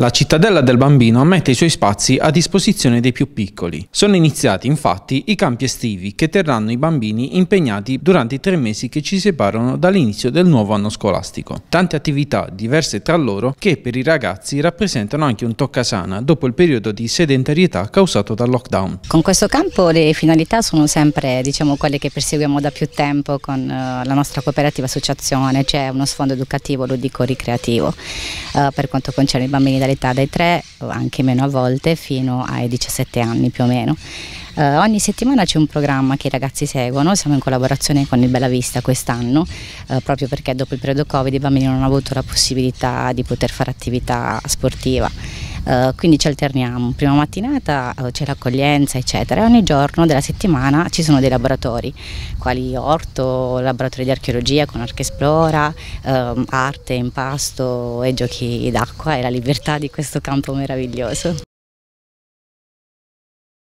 La cittadella del bambino mette i suoi spazi a disposizione dei più piccoli. Sono iniziati infatti i campi estivi che terranno i bambini impegnati durante i tre mesi che ci separano dall'inizio del nuovo anno scolastico. Tante attività diverse tra loro che per i ragazzi rappresentano anche un toccasana dopo il periodo di sedentarietà causato dal lockdown. Con questo campo le finalità sono sempre diciamo, quelle che perseguiamo da più tempo con uh, la nostra cooperativa associazione, c'è uno sfondo educativo ludico-ricreativo uh, per quanto concerne i bambini dalle dall'età dai 3 o anche meno a volte fino ai 17 anni più o meno. Uh, ogni settimana c'è un programma che i ragazzi seguono, siamo in collaborazione con il Bella Vista quest'anno, uh, proprio perché dopo il periodo Covid i bambini non hanno avuto la possibilità di poter fare attività sportiva. Uh, quindi ci alterniamo, prima mattinata c'è l'accoglienza eccetera e ogni giorno della settimana ci sono dei laboratori quali orto, laboratori di archeologia con Archesplora, uh, arte, impasto e giochi d'acqua e la libertà di questo campo meraviglioso.